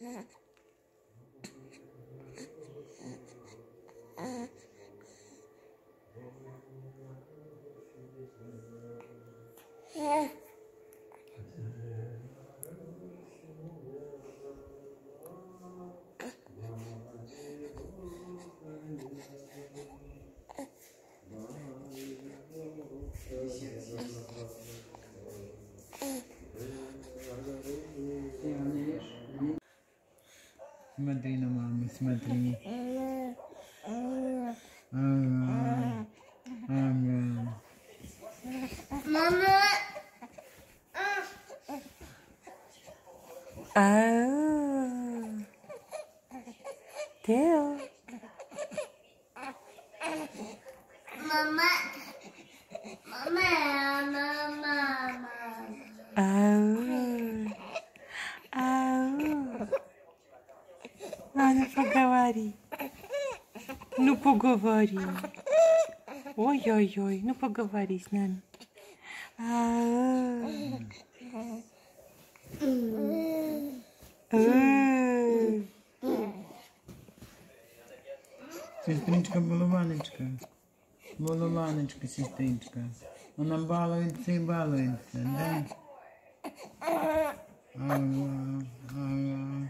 Yeah. monthly. Ah. Uh, um, Mama. Oh. Deal. А ну поговори. Ну поговори. Ой-ой-ой, ну поговори с нами. Ау. Ау. Сестричка Балованочка. Балованочка, сестричка. Вона балується і балується, да? Ага, ага.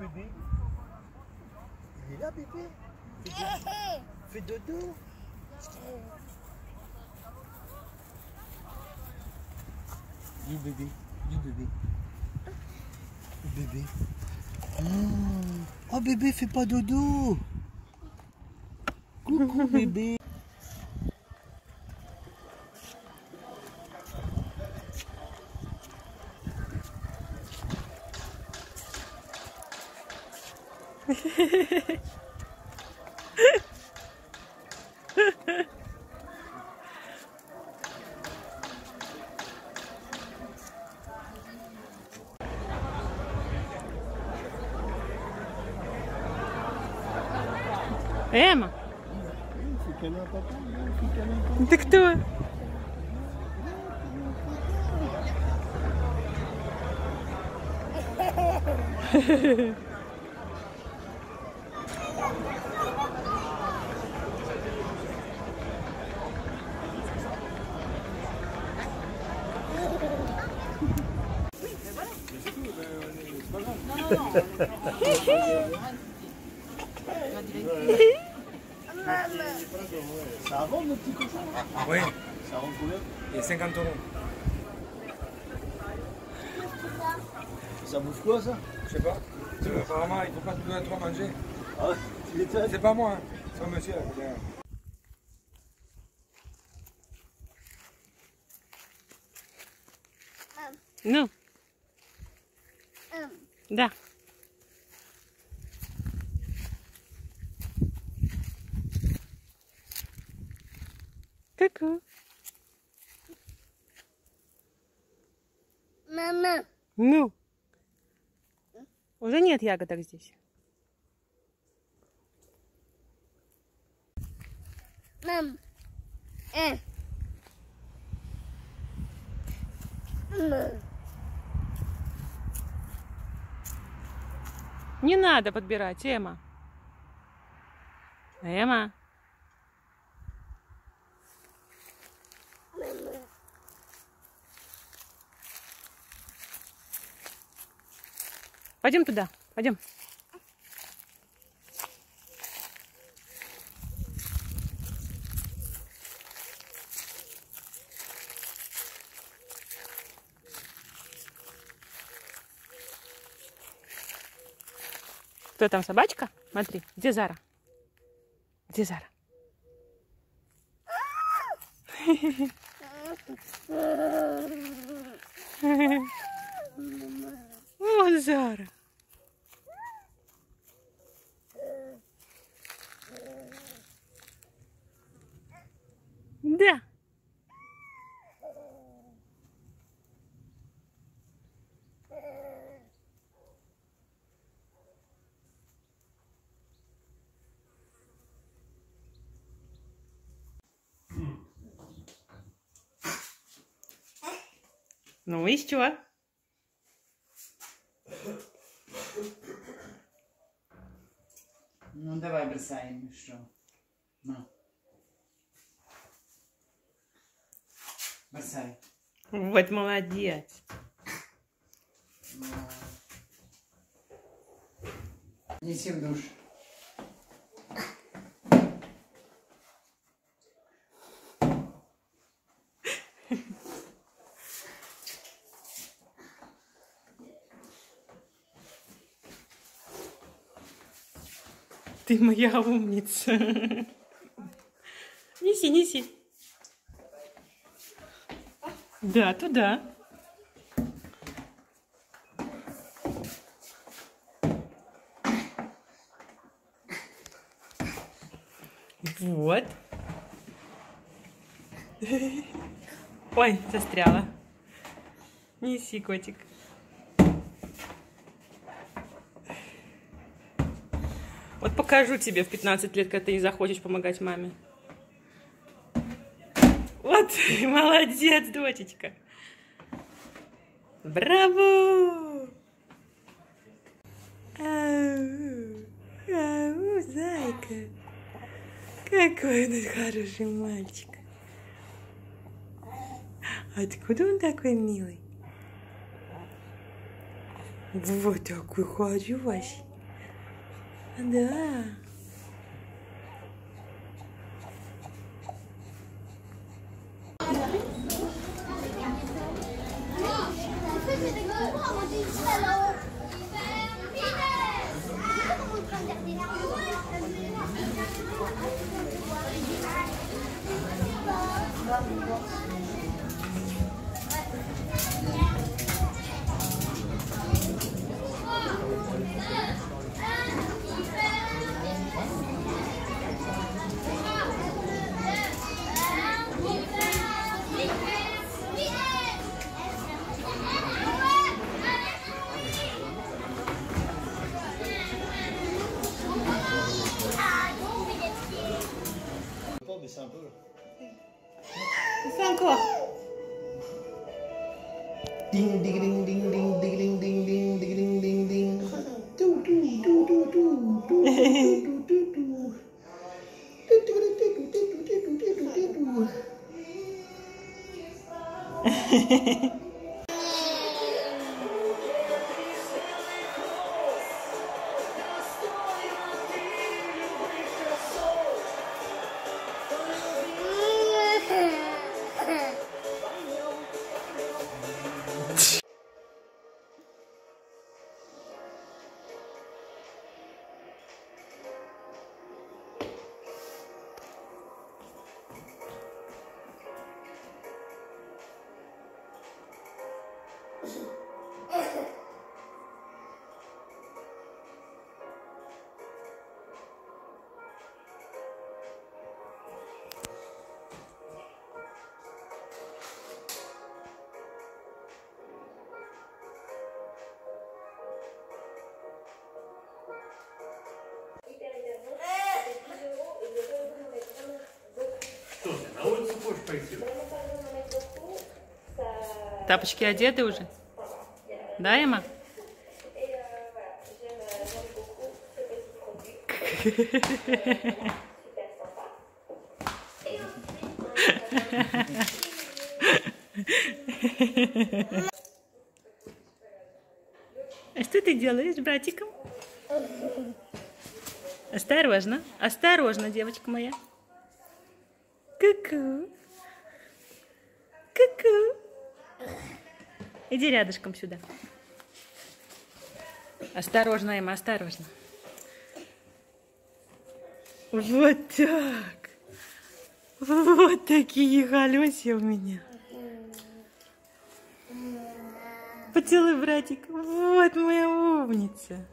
Bébé. Il est là, bébé. Fais dodo Du bébé, du bébé. Bébé. Oh, oh, bébé, fais pas dodo Coucou bébé papa. ты кто? Ça vend le petit cochon. Oui. Ça vend combien Il y a 50 euros. Ça bouffe quoi ça Je sais pas. Apparemment, il ne faut pas tout donner à toi manger. C'est pas moi, hein. c'est un monsieur. Non. Hum. Да. Ку-ку. Мама. Ну. Уже нет ягодок здесь. Мам. Э. Мам. Не надо подбирать, Эма. Эма. Пойдем туда, пойдем. Кто там, собачка? Смотри, где Зара? Где Зара? Вот Зара. Да. Ну и что? Ну давай бросаем еще. На. Бросай. Вот молодец. Неси в душ. Ты моя умница. Неси, неси. Да, туда. Вот. Ой, застряла. Неси, котик. Покажу тебе в 15 лет, когда ты не захочешь помогать маме. Вот, молодец, дочечка. Браво! Ау, ау, зайка. Какой он хороший мальчик. Откуда он такой милый? Вот такой хороший. Anda. Hehehehe Тапочки одеты уже? Да, Эмма? А что ты делаешь, братиком? Осторожно, осторожно, девочка моя. Ку-ку. Ку-ку. Иди рядышком сюда. Осторожно, Эмма, осторожно. Вот так. Вот такие колеса у меня. Поцелуй, братик. Вот моя умница.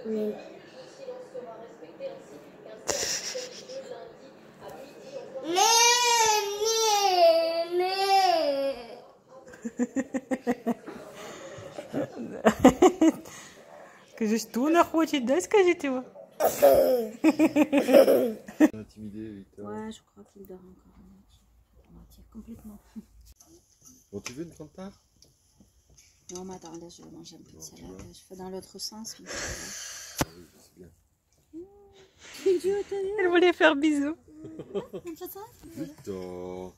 Скажи, что она хочет, да, скажите его? Intimidé, Victor. Ouais, je crois qu'il dort encore à moitié. À moitié, complètement. Bon, tu veux une grande part Non, mais attends, là, je vais manger un peu de Non, tu salade. vois. Je fais dans l'autre sens. Mais... Ah oui, je sais bien. Elle voulait faire bisous. Victor.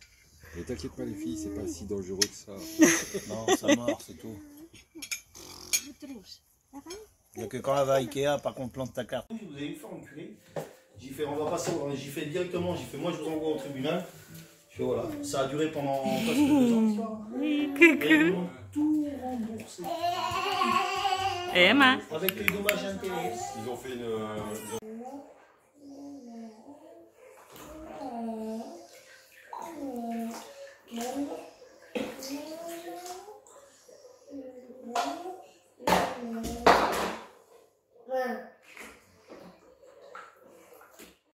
Mais t'inquiète pas, les filles, c'est pas si dangereux que ça. Non, ça mord, c'est tout. Il n'y a que quand elle va à Ikea, par contre, plante ta carte. Vous avez une fois enculé. J'ai fait, on va passer, j'ai fait directement, j'ai fait, moi je vous envoie au tribunal. Je fais, voilà, ça a duré pendant presque deux ans. Et ils m'ont tout remboursé. Emma. Avec les dommages intérêts. Ils ont fait une.